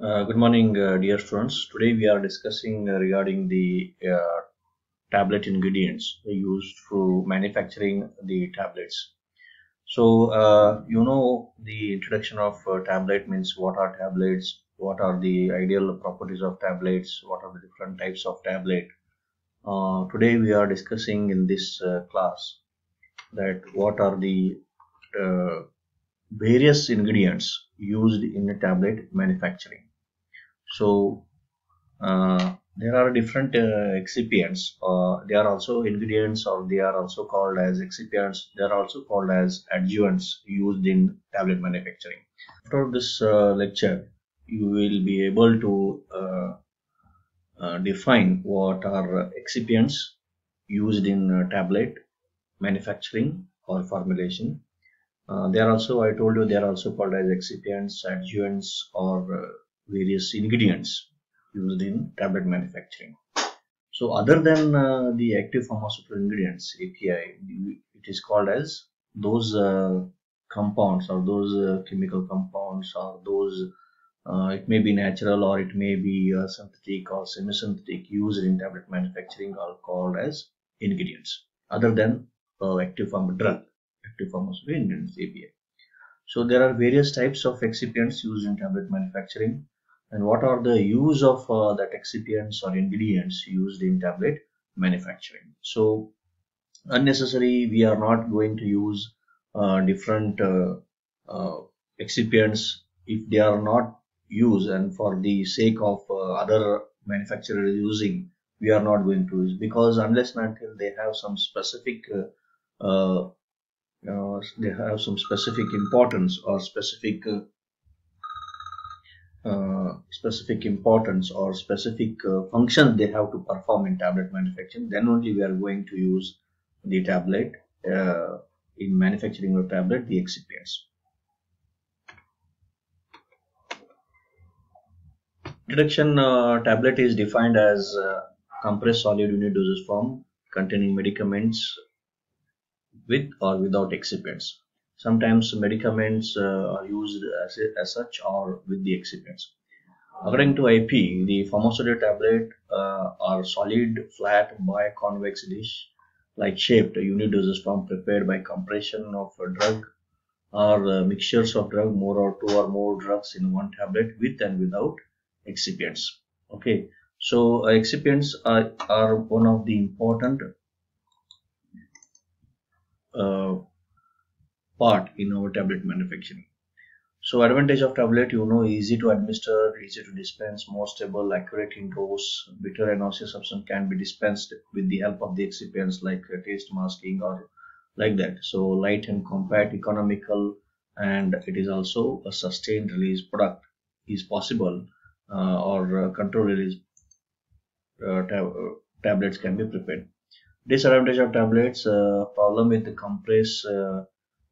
Uh, good morning, uh, dear students. Today we are discussing uh, regarding the uh, tablet ingredients used for manufacturing the tablets. So, uh, you know, the introduction of tablet means what are tablets, what are the ideal properties of tablets, what are the different types of tablet. Today we are discussing in this class that what are the various ingredients used in tablet manufacturing. So uh, there are different uh, excipients. Uh, they are also ingredients, or they are also called as excipients. They are also called as adjuvants used in tablet manufacturing. After this uh, lecture, you will be able to uh, uh, define what are excipients used in tablet manufacturing or formulation. Uh, they are also, I told you, they are also called as excipients, adjuvants, or uh, various ingredients used in tablet manufacturing. So, other than uh, the active pharmaceutical ingredients API, it is called as those uh, compounds or those uh, chemical compounds or those it may be natural or it may be synthetic or semi-synthetic used in tablet manufacturing are called as ingredients other than active pharma drug active pharmaceutical ingredients API. So there are various types of excipients used in tablet manufacturing and what are the use of uh, that excipients or ingredients used in tablet manufacturing. So unnecessary we are not going to use uh, different uh, uh excipients if they are not used and for the sake of uh, other manufacturers using we are not going to use because unless and until they have some specific uh, uh, they have some specific importance or specific uh, uh, specific importance or specific uh, functions they have to perform in tablet manufacturing then only we are going to use the tablet uh, in manufacturing of tablet the excipients. Introduction uh, tablet is defined as compressed solid unit dosage form containing medicaments with or without excipients. Sometimes medicaments uh, are used as, as, such or with the excipients. According to IP, the pharmaceutical tablet uh, are solid, flat, biconvex dish like shaped unit dosage form prepared by compression of a drug or uh, mixtures of drug, more or two or more drugs in one tablet with and without excipients. Okay, so excipients are, are one of the important uh, part in our tablet manufacturing. So advantage of tablet, you know, easy to administer, easy to dispense, more stable, accurate in dose. Bitter and nauseous substance can be dispensed with the help of the excipients like uh, taste masking or like that. So light and compact, economical, and it is also a sustained release product is possible uh, or uh, control release uh, tab uh, tablets can be prepared disadvantage of tablets uh, problem with the compress uh,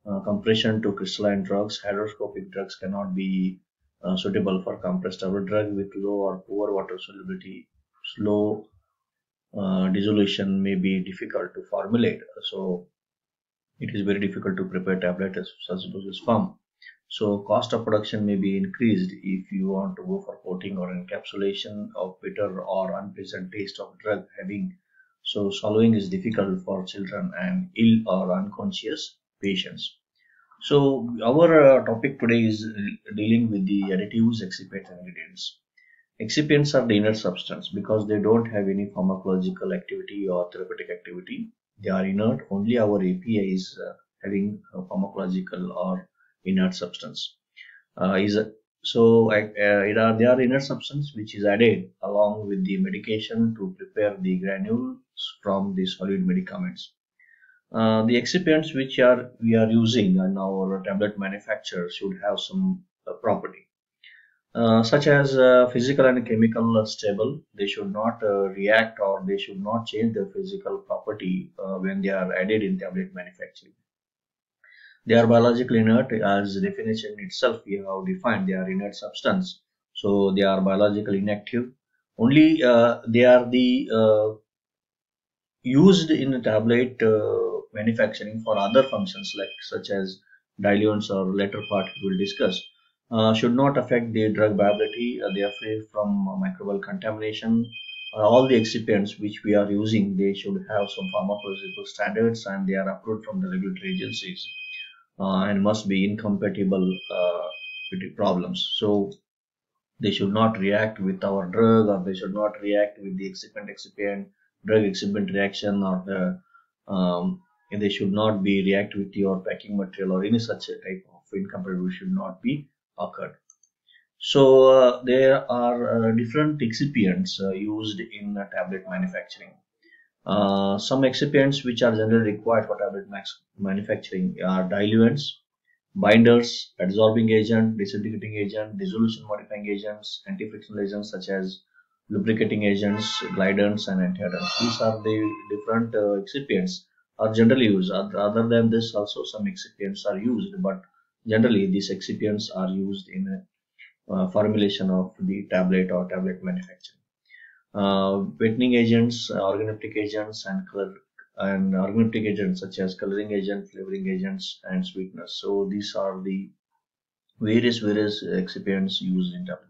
uh, compression to crystalline drugs. Hydroscopic drugs cannot be uh, suitable for compressed tablet drug with low or poor water solubility. Slow uh, dissolution may be difficult to formulate so it is very difficult to prepare tablet as such dosage form so cost of production may be increased if you want to go for coating or encapsulation of bitter or unpleasant taste of drug having so swallowing is difficult for children and ill or unconscious patients. So our uh, topic today is dealing with the additives, excipients, and ingredients. Excipients are the inert substance because they don't have any pharmacological activity or therapeutic activity. They are inert. Only our API is uh, having a pharmacological or inert substance. Uh, is so uh, it are, they are inert substance which is added along with the medication to prepare the granules from the solid medicaments. Uh, the excipients which are we are using in our tablet manufacture should have some uh, property. Uh, such as uh, physical and chemical stable they should not uh, react or they should not change their physical property when they are added in tablet manufacturing they are biologically inert as definition itself we have defined they are inert substance so they are biologically inactive only uh, they are the uh, used in tablet uh, manufacturing for other functions like such as diluents or later part we will discuss uh, should not affect the drug viability. Uh, they are free from microbial contamination. Uh, all the excipients which we are using, they should have some pharmacological standards and they are approved from the regulatory agencies and must be incompatible uh, with the problems. So they should not react with our drug or they should not react with the excipient excipient drug excipient reaction or the um, they should not be react with your packing material or any such type of incompatibility should not be occurred. So uh, there are uh, different excipients uh, used in tablet manufacturing. Uh, some excipients which are generally required for tablet manufacturing are diluents, binders, adsorbing agent, disintegrating agent, dissolution modifying agents, anti-frictional agents such as lubricating agents, glidants and antiadherents. These are the different uh, excipients are generally used. Other than this also some excipients are used but Generally, these excipients are used in a uh, formulation of the tablet or tablet manufacturing. Uh, whitening agents, organoleptic agents, and color and organoleptic agents such as coloring agent, flavoring agents, and sweeteners. So these are the various various excipients used in tablet.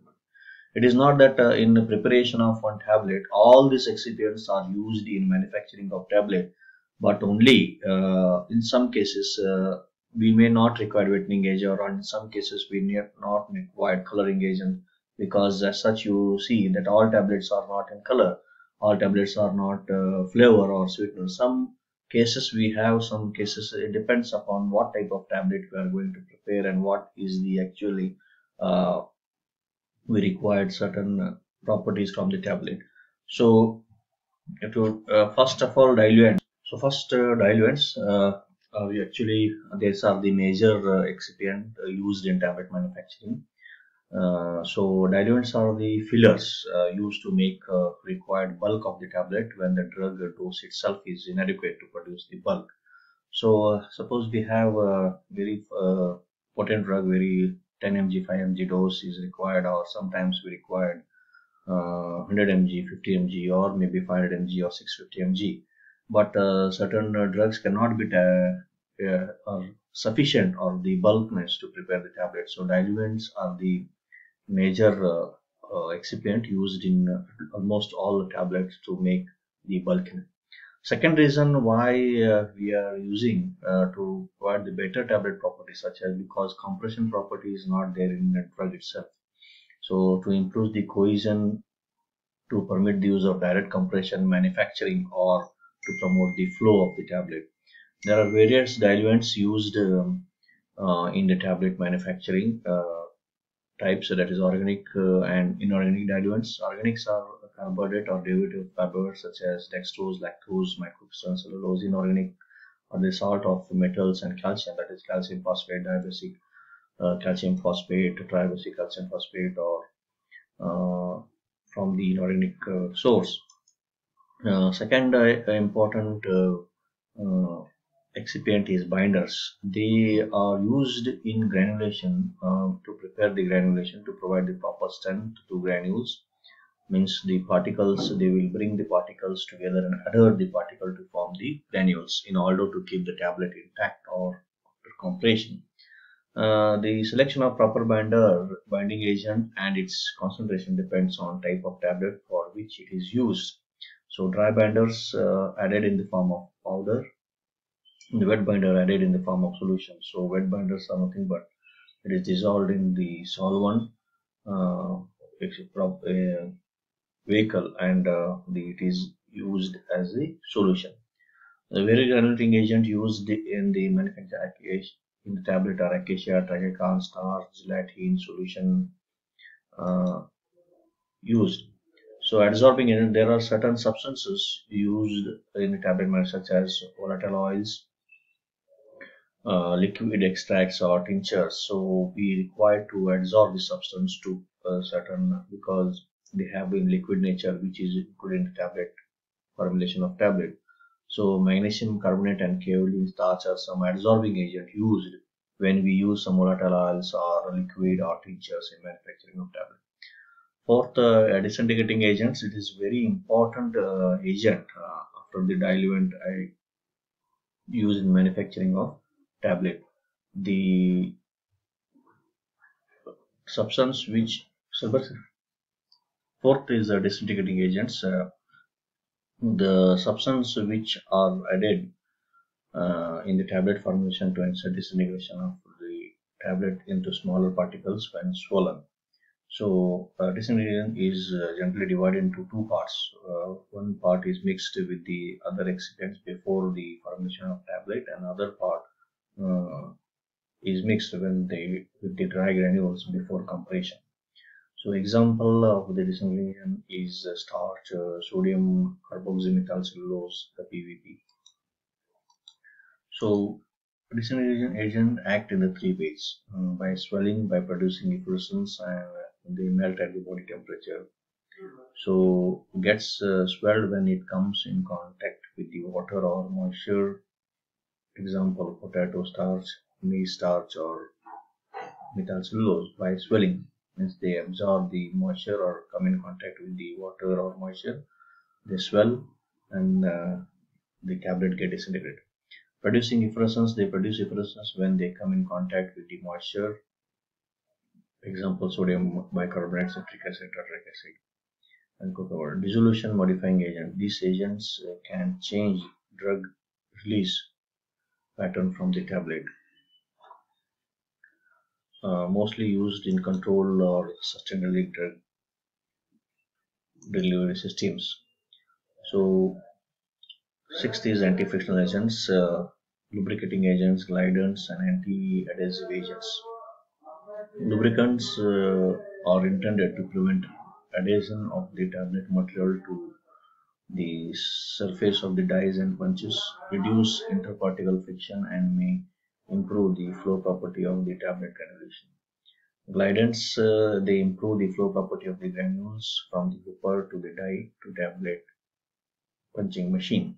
It is not that uh, in the preparation of one tablet, all these excipients are used in manufacturing of tablet, but only uh, in some cases uh, we may not require whitening agent or in some cases we may not require coloring agent because as such you see that all tablets are not in color. All tablets are not uh, flavor or sweetener some cases we have some cases it depends upon what type of tablet we are going to prepare and what is the actually uh, we required certain uh, properties from the tablet. So you uh, first of all diluent. So first uh, diluents uh, uh, we actually these are the major excipient used in tablet manufacturing. Uh, so diluents are the fillers uh, used to make uh, required bulk of the tablet when the drug dose itself is inadequate to produce the bulk. So suppose we have a very potent drug, very 10 mg, 5 mg dose is required, or sometimes we required 100 mg, 50 mg, or maybe 500 mg or 650 mg but uh, certain uh, drugs cannot be uh, sufficient or the bulkness to prepare the tablet. So diluents are the major excipient used in almost all tablets to make the bulkiness. Second reason why uh, we are using uh, to provide the better tablet properties such as because compression property is not there in the drug itself. So to improve the cohesion to permit the use of direct compression manufacturing or to promote the flow of the tablet. There are various diluents used um, uh, in the tablet manufacturing uh, types, so that is organic uh, and inorganic diluents. Organics are carbohydrate or derivative fibers such as dextrose, lactose, microcrystalline cellulose. Inorganic are the salt of metals and calcium, that is calcium phosphate, dibasic uh, calcium phosphate, tribasic calcium phosphate, or uh, from the inorganic uh, source. Uh, second uh, important excipient is binders. They are used in granulation to prepare the granulation to provide the proper strength to granules. Means the particles they will bring the particles together and adhere the particle to form the granules in order to keep the tablet intact or after compression. Uh, the selection of proper binder binding agent and its concentration depends on type of tablet for which it is used. So dry binders uh, added in the form of powder, the wet binder added in the form of solution. So wet binders are nothing but it is dissolved in the solvent uh, vehicle and uh, the, it is used as a solution. The very granulating agent used in the manufacture in the tablet are acacia, tragacanth, starch, gelatin solution uh, used so adsorbing agent, there are certain substances used in the tablet manufacture such as volatile oils, uh, liquid extracts or tinctures. So we require to adsorb the substance to certain because they have in liquid nature which is included in the tablet formulation of tablet. So magnesium carbonate and kaolin starch are some adsorbing agent used when we use some volatile oils or liquid or tinctures in manufacturing of tablet. Fourth, uh, disintegrating agents. It is very important uh, agent uh, after the diluent I use in manufacturing of tablet. The substance which fourth is the disintegrating agents. Uh, the substance which are added uh, in the tablet formulation to ensure disintegration of the tablet into smaller particles when swollen. So uh, disintegration is uh, generally divided into two parts. Uh, one part is mixed with the other excipients before the formulation of tablet and other part uh, is mixed when they with the dry granules before compression. So example of the disintegration is starch, uh, sodium carboxymethyl cellulose, the PVP. So disintegration agent act in the three ways uh, by swelling, by producing efflorescence, and they melt at the body temperature. So gets uh, swelled when it comes in contact with the water or moisture. Example: potato starch, maize starch or methyl cellulose by swelling. Means they absorb the moisture or come in contact with the water or moisture. They swell and uh, the tablet get disintegrated. Producing efflorescence they produce efflorescence when they come in contact with the moisture. Example sodium bicarbonate citric acid tartaric acid and cocoa dissolution modifying agent. These agents uh, can change drug release pattern from the tablet uh, mostly used in control or sustainability drug delivery systems. So, sixth is anti-frictional agents, uh, lubricating agents, glidants, and anti-adhesive agents. Lubricants uh, are intended to prevent adhesion of the tablet material to the surface of the dies and punches, reduce interparticle friction, and may improve the flow property of the tablet granulation. Glidants, uh, they improve the flow property of the granules from the hopper to the die to tablet punching machine.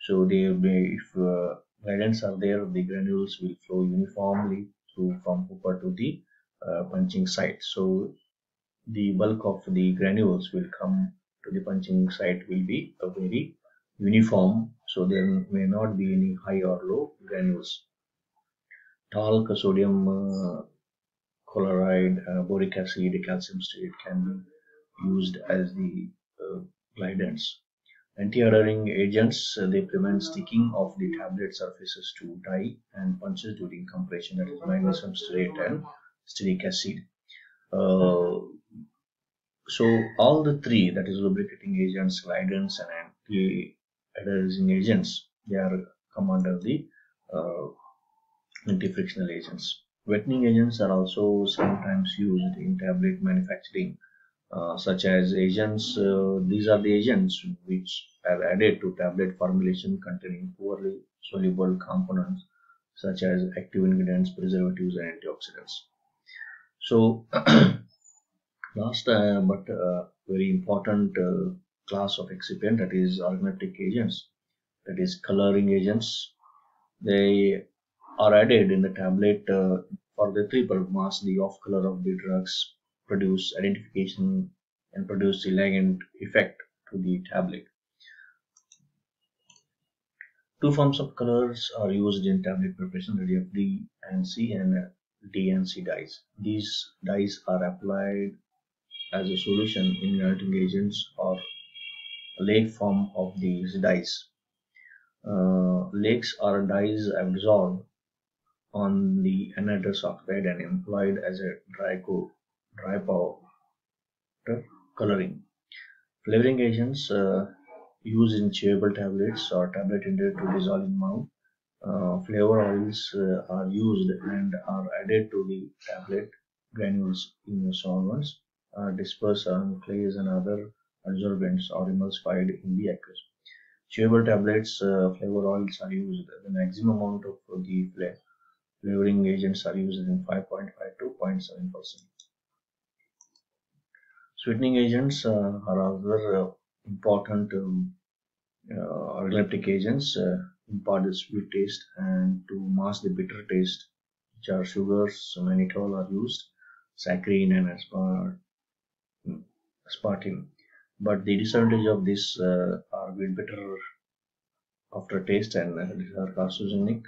So they if uh, glidants are there, the granules will flow uniformly through from hopper to the uh, punching site. So the bulk of the granules will come to the punching site will be very uniform. So there may not be any high or low granules talc, sodium uh, chloride, uh, boric acid, calcium citrate can be used as the uh, glidants. Anti-adhering agents, uh, they prevent sticking of the tablet surfaces to die and punches during compression, that is magnesium stearate and stearic acid. Uh, so all the three, that is lubricating agents, glidants and anti-adhering agents, they are come under the uh, anti-frictional agents. Wetting agents are also sometimes used in tablet manufacturing, uh, such as agents. Uh, these are the agents which are added to tablet formulation containing poorly soluble components such as active ingredients, preservatives, and antioxidants. So, last uh, but uh, very important uh, class of excipient that is organoleptic agents, that is coloring agents. They are added in the tablet for the triple mask the off color of the drugs produce identification and produce the ligand effect to the tablet. Two forms of colors are used in tablet preparation, the D and C and D and C dyes. These dyes are applied as a solution in melting agents or lake form of these dyes. Uh, lakes or dyes absorbed on the anhydrous oxide and employed as a dry, dry powder coloring. Flavoring agents uh, used in chewable tablets or tablet intended to dissolve in mouth. Uh, flavor oils uh, are used and are added to the tablet granules in solvents, uh, clays and other adsorbents are emulsified in the aqueous. Chewable tablets, uh, flavor oils are used. The maximum amount of the flavoring agents are used in 5.5 to 0.7 percent. Sweetening agents uh, are other uh, important um, uh, organoleptic agents uh, impart the sweet taste and to mask the bitter taste which are sugars mannitol are used saccharin and aspartame but the disadvantage of this uh, are with bitter aftertaste and uh, are carcinogenic.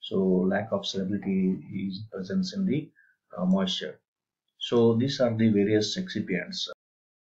So lack of solubility is presence in the uh, moisture. So these are the various excipients